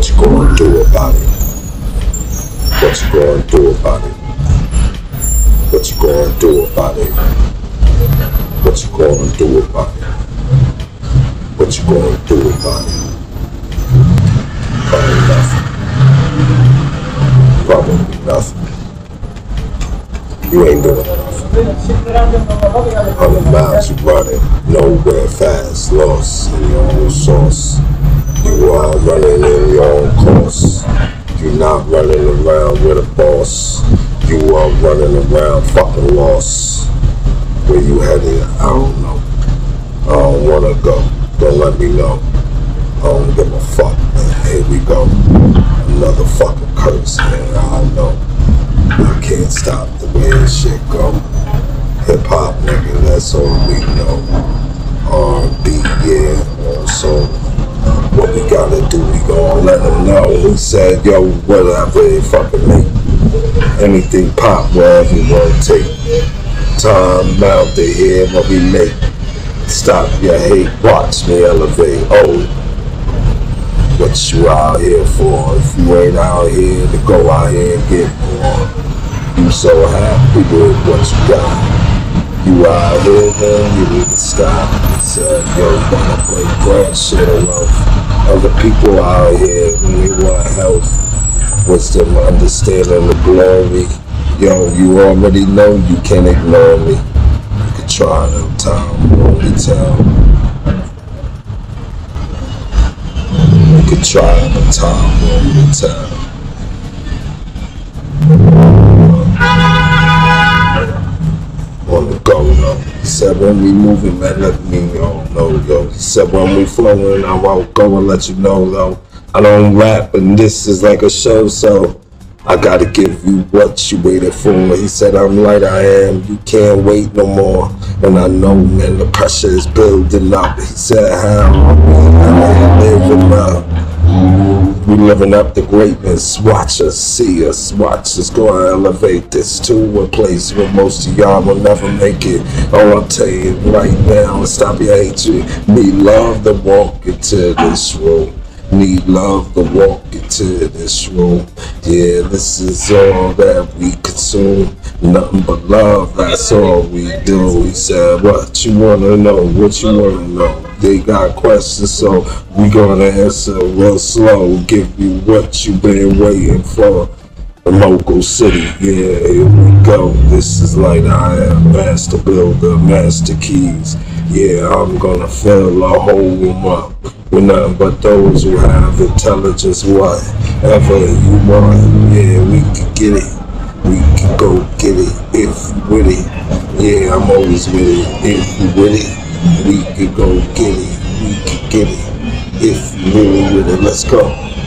about it? What you gonna do about it? What's going to a body? What you gonna do about it? What you gonna do about it? What you gonna do about it? Probably nothing. Probably nothing. You ain't doing nothing. Hundred miles you running, nowhere fast, lost in your own sauce. Around with a boss. You are running around fucking lost. Where you headed, I don't know. I don't wanna go. Don't let me know. I don't give a fuck, man. Here we go. Another fucking curse, man. I know. I can't stop the way this shit go. Hip hop, nigga, that's all we know. We said, yo, whatever they fucking make. Anything pop, wherever you wanna take. Time out to hear what we make. Stop your hate, watch me elevate. Oh, what you out here for? If you ain't out here to go out here and get more. You so happy with what you got. You out here, man, you need to stop. Said, yo, you wanna play grand shit alone. Other people out here when they want help, wisdom, understanding the glory. Yo, you already know you can't ignore me. You can try no time, only tell. You can try no time, only tell. When we moving, man, let me know, no, yo. He said when we flowing, I won't go and let you know, though. I don't rap, and this is like a show, so I gotta give you what you waited for. He said I'm right, I am. You can't wait no more, and I know, man, the pressure is building up. He said how living up. Up the greatness. Watch us, see us, watch us go and elevate this to a place where most of y'all will never make it. Oh, I'll tell you right now, stop your hatred. Need love to walk into this room. Need love to walk into this room. Yeah, this is all that we consume. Nothing but love, that's all we do. He said, What you wanna know? What you wanna know? They got questions, so we gonna answer real slow. Give you what you been waiting for. The Mogul City, yeah, here we go. This is Light I AM master builder, master keys. Yeah, I'm gonna fill a whole up with nothing but those who have intelligence. Whatever you want, yeah, we can get it. We can go get it if you with it. Yeah, I'm always with it. If you with it, we can go get it. We can get it. If you really with it, let's go.